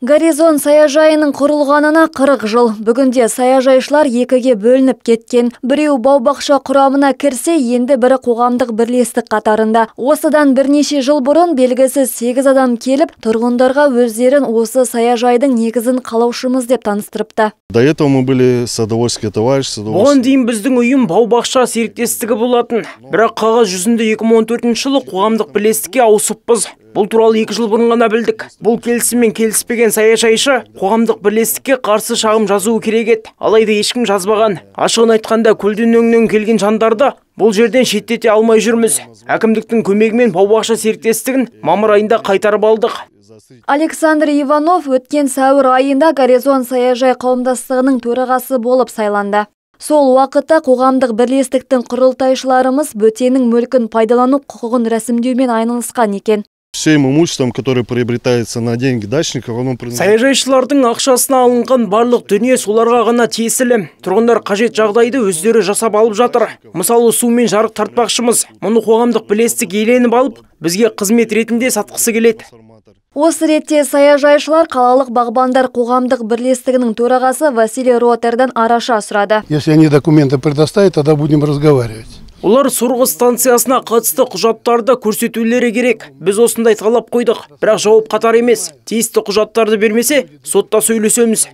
Горизон саяжайының құрылғанына 40 жыл. Бүгінде саяжайшылар екіге бөлініп кеткен. Біреу баубақша құрамына кірсе, енді бірі қоғамдық бірлестік қатарында. Осыдан бірнеше жыл бұрын белгісіз 8 адам келіп, тұрғындарға өздерін осы саяжайдың негізін қалаушымыз деп таныстырыпты. До этого мы были дейін біздің ұйым бау-бақша серіктестігі болатын. Бірақ қағаз жүзінде 2014 жылы қоғамдық бірлестікке ауысыппыз. Бұл туралы екі жыл бұрын ғана білдік. Бұл келісіммен келіспеген саяжайшы қоғамдық бірлестікке қарсы шағым жазуы керек еді. Алайда ешкім жазбаған. Ашығын айтқанда көлден өңнен келген жандарды бұл жерден шеттете алмай жүрміз. Әкімдіктің көмегімен бау-бақша серіктестігін мамыр айында қайтарып алдық. Александр Иванов өткен сәуір айында Горизон саяжай қауымдастығының төрағасы болып сайланды. Сол уақытта қоғамдық бірлестіктің құрылтайшыларымыз бөтенің мүлкін пайдалану құқығын рәсімдеумен айналысқан екен. Всем имуществом, которое приобретается на деньги дачников, оно принадлежит... Саяжайшылардың ақшасына алынған барлық дүние соларға ғана тиесілі. Тұрғындар қажет жағдайды өздері жасап алып жатыр. Мысалы су мен жарық тартпақшымыз. Мұны қоғамдық бірлестік иеленіп алып, бізге қызмет ретінде сатқысы келеді. Осы ретте саяжайшылар қалалық бағбандар қоғамдық бірлестігінің төрағасы Василий Ротердан араша сұрады. Если они документы предоставят, тогда будем разговаривать. Олар сорғы станциясына қатысты құжаттарды көрсетулері керек. Біз осындай талап қойдық, бірақ жауап қатар емес. Тиісті құжаттарды бермесе, сотта сөйлесеміз.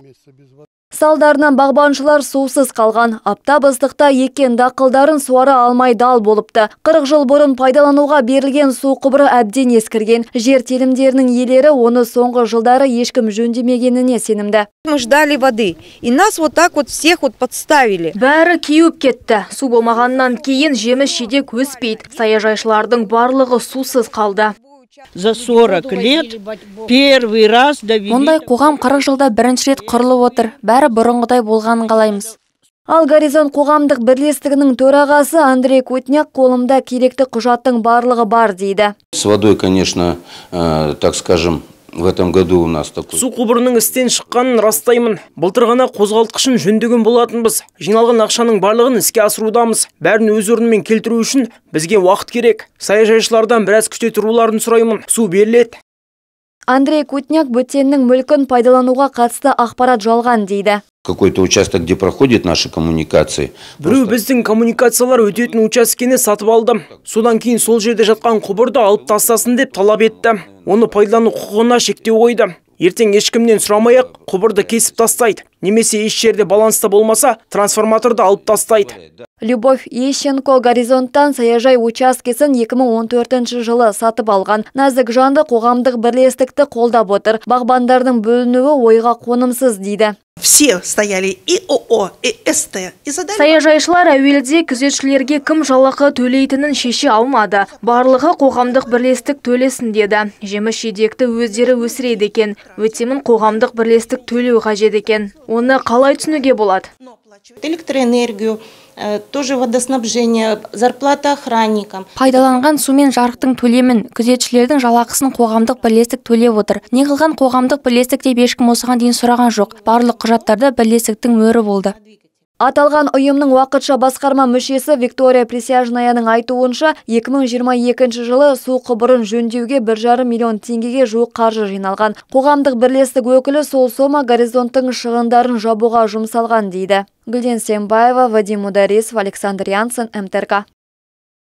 Салдарынан бағбаншылар сусыз қалған. Апта ыстықта еккен дақылдарын суара алмай дал болыпты. 40 жыл бұрын пайдалануға берілген су құбыры әбден ескірген. Жер телімдерінің иелері оны соңғы жылдары ешкім жөндемегеніне сенімді. Мы ждали воды, и нас вот так вот всех вот подставили. Бәрі кеуіп кетті. Су болмағаннан кейін жеміс жидек өспейді. Саяжайшылардың барлығы сусыз қалды. За 40 лет первый раз довели... Мұндай қоғам 40 жылда бірінші рет құрылып отыр. Бәрі бұрынғыдай болғанын қалаймыз. Ал Горизон қоғамдық бірлестігінің төрағасы Андрей Кутняк қолымда керекті құжаттың барлығы бар дейді. С водой, конечно, э, так скажем, в этом году у нас такой... Су құбырының істен шыққанын растаймын. Былтыр ғана қозғалтқышын жөндеген болатынбыз. Жиналған ақшаның барлығын іске асырудамыз. Бәрін өз орнымен келтіру үшін бізге уақыт керек. Саяжайшылардан біраз күте тұруларын сұраймын. Су беріледі. Андрей Кутняк бөтеннің мүлкін пайдалануға қатысты ақпарат жалған дейді. Какой-то участок, где проходят наши коммуникации. Біреу біздің коммуникациялар өтетін учаскені сатып алды. Содан кейін сол жерде жатқан құбырды алып тастасын деп талап етті. Оны пайдалану құқығына шектеу қойды. Ертең ешкімнен сұрамай-ақ құбырды кесіп тастайды. Немесе еш жерде баланста болмаса трансформаторды алып тастайды. Любовь Ещенко горизонттан саяжай учаскесін 2014 жылы сатып алған. Нәзік жанды қоғамдық бірлестікті қолдап отыр. Бағбандардың бөлінуі ойға қонымсыз дейді. Все стояли и ООО, и СТ, и задали... Саяжайшылар әуелде күзетшілерге кім жалақы төлейтінін шеше алмады. Барлығы қоғамдық бірлестік төлесін деді. Жеміс жидекті өздері өсіреді екен. Өтемін қоғамдық бірлестік төлеу қажет екен. Оны қалай түсінуге болады? Электроэнергию, э, тоже водоснабжение, зарплата охранникам. Пайдаланған су мен жарықтың төлемін, күзетшілердің жалақысын қоғамдық бірлестік төлеп отыр. Не қылған қоғамдық бірлестік деп ешкім осыған дейін сұраған жоқ. Барлық құжаттарда бірлестіктің мөрі болды. Аталған ұйымның уақытша басқарма мүшесі Виктория Присяжнаяның айтуынша 2022 жылы су құбырын жөндеуге 1,5 миллион теңгеге жуық қаржы жиналған. Қоғамдық бірлестік өкілі сол сома горизонттың шығындарын жабуға жұмсалған дейді. Гүлден Сембаева, Вадим Ударисов, Александр Янсен, МТРК.